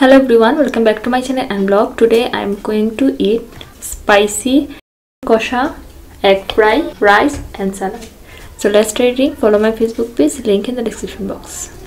hello everyone welcome back to my channel and blog today i am going to eat spicy kosha egg fry rice and salad. So let's try it. follow my facebook page link in the description box.